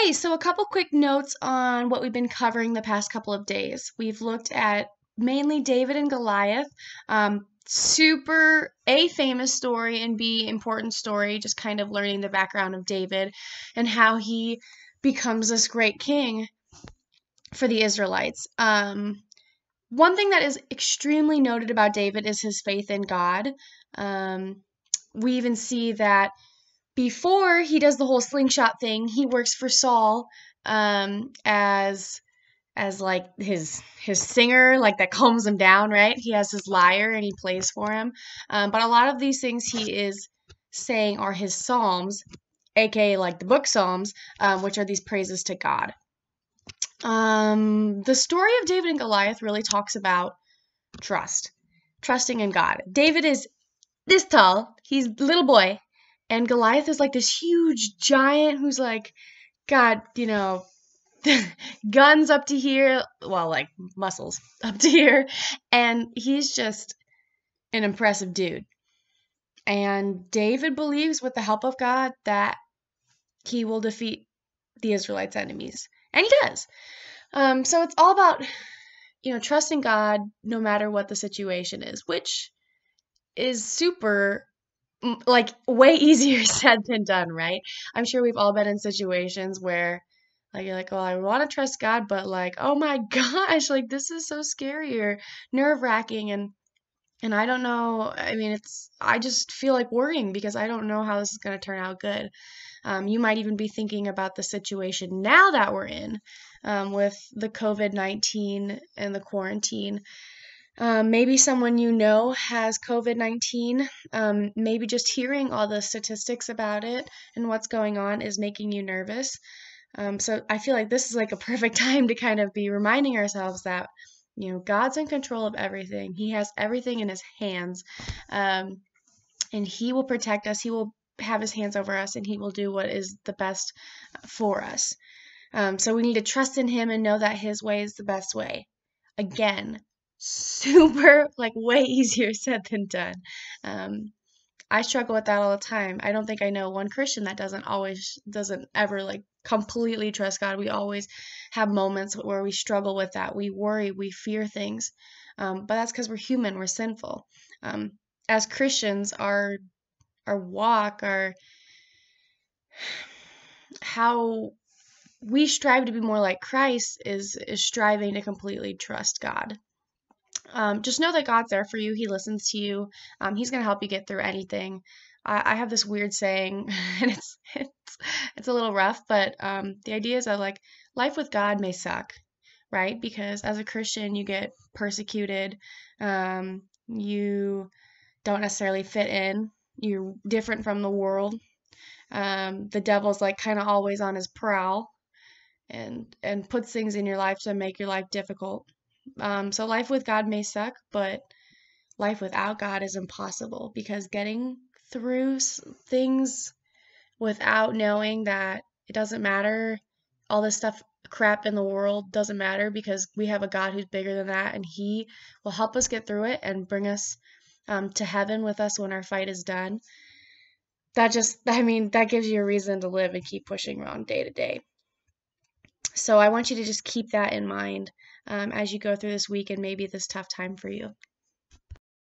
Okay, so a couple quick notes on what we've been covering the past couple of days. We've looked at mainly David and Goliath. Um, super a famous story and b important story just kind of learning the background of david and how he becomes this great king for the israelites um, one thing that is extremely noted about david is his faith in god um, we even see that before he does the whole slingshot thing he works for saul um, as as like his his singer like that calms him down right? He has his lyre and he plays for him. Um, but a lot of these things he is saying are his psalms aka like the book psalms um, which are these praises to god. Um, the story of david and goliath really talks about trust trusting in god. David is this tall. He's little boy and goliath is like this huge giant who's like got you know guns up to here, well, like muscles up to here, and he's just an impressive dude. And David believes, with the help of God, that he will defeat the Israelites' enemies, and he does. Um, so it's all about, you know, trusting God no matter what the situation is, which is super like way easier said than done, right? I'm sure we've all been in situations where like you're like, oh, I want to trust God, but like, oh my gosh, like this is so scary or nerve wracking, and and I don't know. I mean, it's I just feel like worrying because I don't know how this is going to turn out good. Um, you might even be thinking about the situation now that we're in um, with the COVID nineteen and the quarantine. Um, maybe someone you know has COVID 19. Um, maybe just hearing all the statistics about it and what's going on is making you nervous. Um, so I feel like this is like a perfect time to kind of be reminding ourselves that, you know, God's in control of everything. He has everything in his hands. Um, and he will protect us. He will have his hands over us and he will do what is the best for us. Um, so we need to trust in him and know that his way is the best way. Again, super, like, way easier said than done. Um, I struggle with that all the time. I don't think I know one Christian that doesn't always, doesn't ever like completely trust God. We always have moments where we struggle with that. We worry, we fear things. Um, but that's because we're human, we're sinful. Um, as Christians, our our walk, our how we strive to be more like Christ is is striving to completely trust God. Um, just know that God's there for you. He listens to you. Um, he's going to help you get through anything. I, I, have this weird saying, and it's it's it's a little rough, but um, the idea is that like life with God may suck, right? Because as a Christian, you get persecuted. Um, you don't necessarily fit in. You're different from the world. Um, the devil's like kind of always on his prowl, and and puts things in your life to make your life difficult. Um, so life with God may suck, but life without God is impossible because getting through things without knowing that it doesn't matter, all this stuff crap in the world doesn't matter because we have a God who's bigger than that and He will help us get through it and bring us um, to heaven with us when our fight is done. That just, I mean, that gives you a reason to live and keep pushing on day to day. So I want you to just keep that in mind um, as you go through this week and maybe this tough time for you.